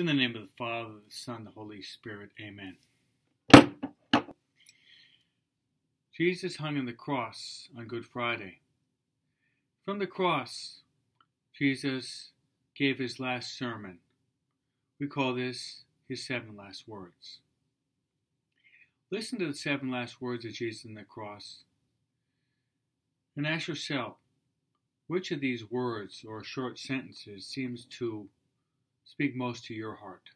In the name of the Father, the Son, the Holy Spirit, amen. Jesus hung on the cross on Good Friday. From the cross, Jesus gave his last sermon. We call this his seven last words. Listen to the seven last words of Jesus on the cross and ask yourself which of these words or short sentences seems to speak most to your heart?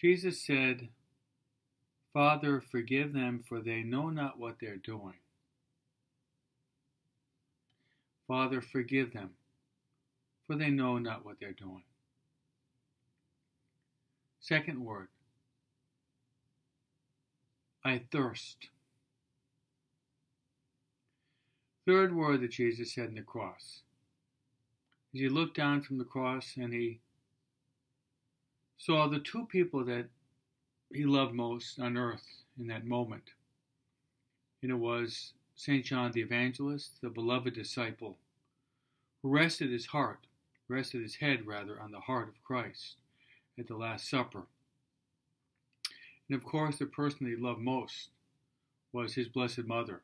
Jesus said, Father, forgive them, for they know not what they're doing. Father, forgive them, for they know not what they're doing. Second word, I thirst. Third word that Jesus said in the cross. As he looked down from the cross and he saw the two people that he loved most on earth in that moment. And it was St. John the Evangelist, the beloved disciple, who rested his heart, rested his head rather, on the heart of Christ at the Last Supper. And of course, the person he loved most was his Blessed Mother.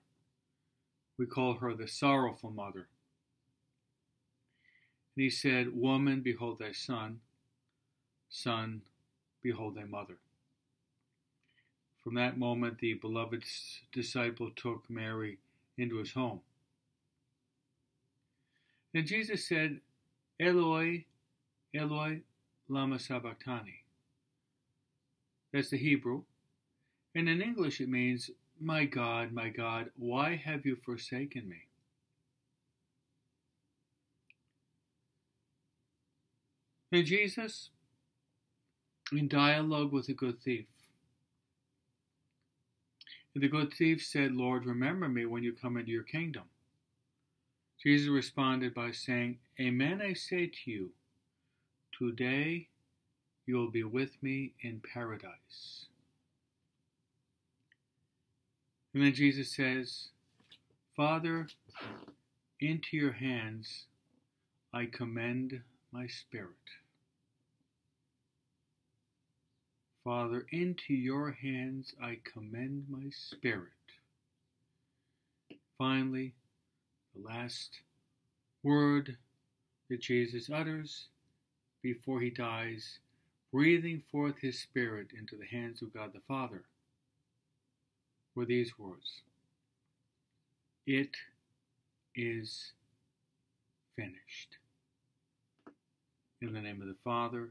We call her the Sorrowful Mother. And he said, Woman, behold thy son. Son, behold thy mother. From that moment, the beloved disciple took Mary into his home. And Jesus said, Eloi, Eloi, lama sabachthani. That's the Hebrew. And in English, it means, My God, my God, why have you forsaken me? And Jesus, in dialogue with a good thief, the good thief said, Lord, remember me when you come into your kingdom. Jesus responded by saying, Amen, I say to you, today you will be with me in paradise. And then Jesus says, Father, into your hands I commend my spirit. Father, into your hands I commend my spirit. Finally, the last word that Jesus utters before he dies, breathing forth his spirit into the hands of God the Father, were these words It is finished. In the name of the Father,